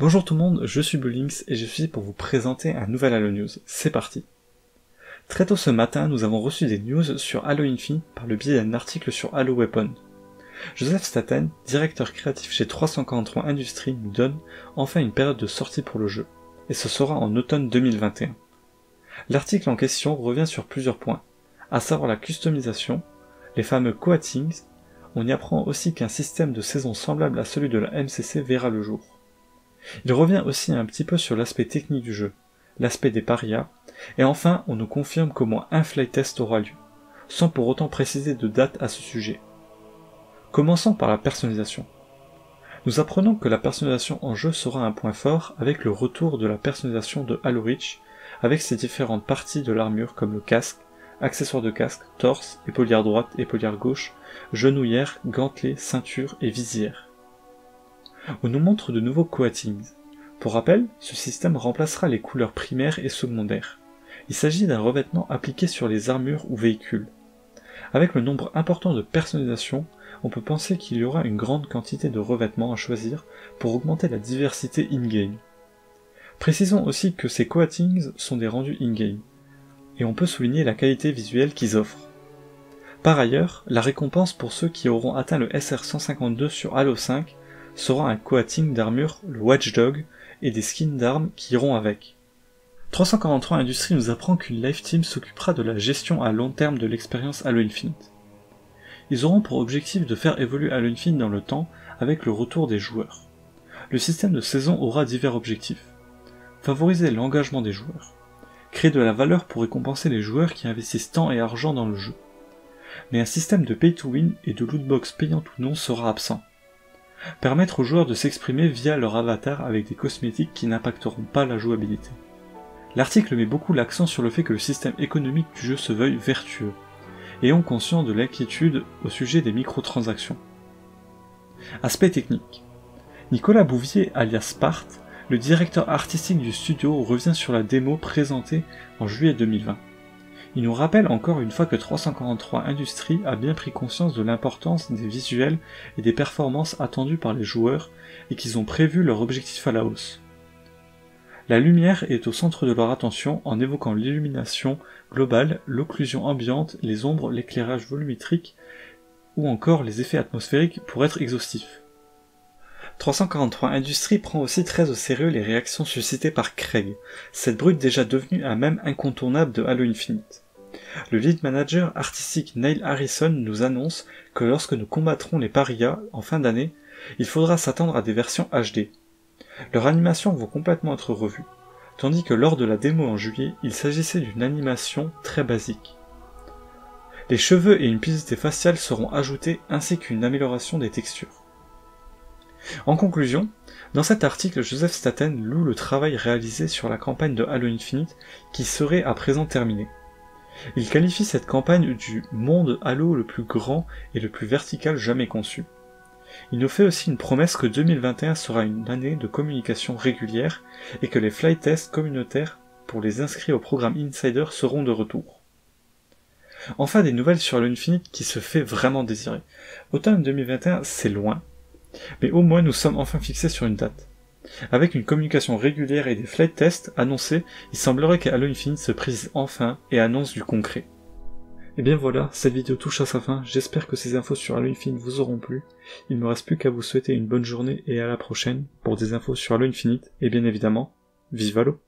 Bonjour tout le monde, je suis Bullings et je suis pour vous présenter un nouvel Halo News. C'est parti Très tôt ce matin, nous avons reçu des news sur Halo Infinite par le biais d'un article sur Halo Weapon. Joseph Staten, directeur créatif chez 343 Industries, nous donne enfin une période de sortie pour le jeu, et ce sera en automne 2021. L'article en question revient sur plusieurs points, à savoir la customisation, les fameux coatings, on y apprend aussi qu'un système de saison semblable à celui de la MCC verra le jour. Il revient aussi un petit peu sur l'aspect technique du jeu, l'aspect des parias, et enfin on nous confirme moins un flight test aura lieu, sans pour autant préciser de date à ce sujet. Commençons par la personnalisation. Nous apprenons que la personnalisation en jeu sera un point fort avec le retour de la personnalisation de Halo Reach, avec ses différentes parties de l'armure comme le casque, accessoires de casque, torse, épaulière droite, épaulière gauche, genouillère, gantelet, ceinture et visière. On nous montre de nouveaux coatings. Pour rappel, ce système remplacera les couleurs primaires et secondaires. Il s'agit d'un revêtement appliqué sur les armures ou véhicules. Avec le nombre important de personnalisations, on peut penser qu'il y aura une grande quantité de revêtements à choisir pour augmenter la diversité in-game. Précisons aussi que ces coatings sont des rendus in-game, et on peut souligner la qualité visuelle qu'ils offrent. Par ailleurs, la récompense pour ceux qui auront atteint le SR152 sur Halo 5 sera un coating d'armure, le Watchdog, et des skins d'armes qui iront avec. 343 Industries nous apprend qu'une Life Team s'occupera de la gestion à long terme de l'expérience Halo Infinite. Ils auront pour objectif de faire évoluer Halo Infinite dans le temps avec le retour des joueurs. Le système de saison aura divers objectifs. Favoriser l'engagement des joueurs. Créer de la valeur pour récompenser les joueurs qui investissent temps et argent dans le jeu. Mais un système de pay to win et de lootbox payant ou non sera absent. Permettre aux joueurs de s'exprimer via leur avatar avec des cosmétiques qui n'impacteront pas la jouabilité. L'article met beaucoup l'accent sur le fait que le système économique du jeu se veuille vertueux, ayant conscience de l'inquiétude au sujet des microtransactions. Aspect technique. Nicolas Bouvier, alias Sparte, le directeur artistique du studio, revient sur la démo présentée en juillet 2020. Il nous rappelle encore une fois que 343 Industries a bien pris conscience de l'importance des visuels et des performances attendues par les joueurs et qu'ils ont prévu leur objectif à la hausse. La lumière est au centre de leur attention en évoquant l'illumination globale, l'occlusion ambiante, les ombres, l'éclairage volumétrique ou encore les effets atmosphériques pour être exhaustifs. 343 Industries prend aussi très au sérieux les réactions suscitées par Craig, cette brute déjà devenue un même incontournable de Halo Infinite. Le lead manager artistique Neil Harrison nous annonce que lorsque nous combattrons les parias en fin d'année, il faudra s'attendre à des versions HD. Leurs animations vont complètement être revues, tandis que lors de la démo en juillet, il s'agissait d'une animation très basique. Les cheveux et une pisité faciale seront ajoutés ainsi qu'une amélioration des textures. En conclusion, dans cet article, Joseph Staten loue le travail réalisé sur la campagne de Halo Infinite qui serait à présent terminée. Il qualifie cette campagne du monde Halo le plus grand et le plus vertical jamais conçu. Il nous fait aussi une promesse que 2021 sera une année de communication régulière et que les flight tests communautaires pour les inscrits au programme Insider seront de retour. Enfin des nouvelles sur Halo Infinite qui se fait vraiment désirer. Automne 2021 c'est loin, mais au moins nous sommes enfin fixés sur une date. Avec une communication régulière et des flight tests annoncés, il semblerait qu'Halo Infinite se précise enfin et annonce du concret. Et bien voilà, cette vidéo touche à sa fin, j'espère que ces infos sur Halo Infinite vous auront plu. Il me reste plus qu'à vous souhaiter une bonne journée et à la prochaine pour des infos sur Halo Infinite, et bien évidemment, vive Halo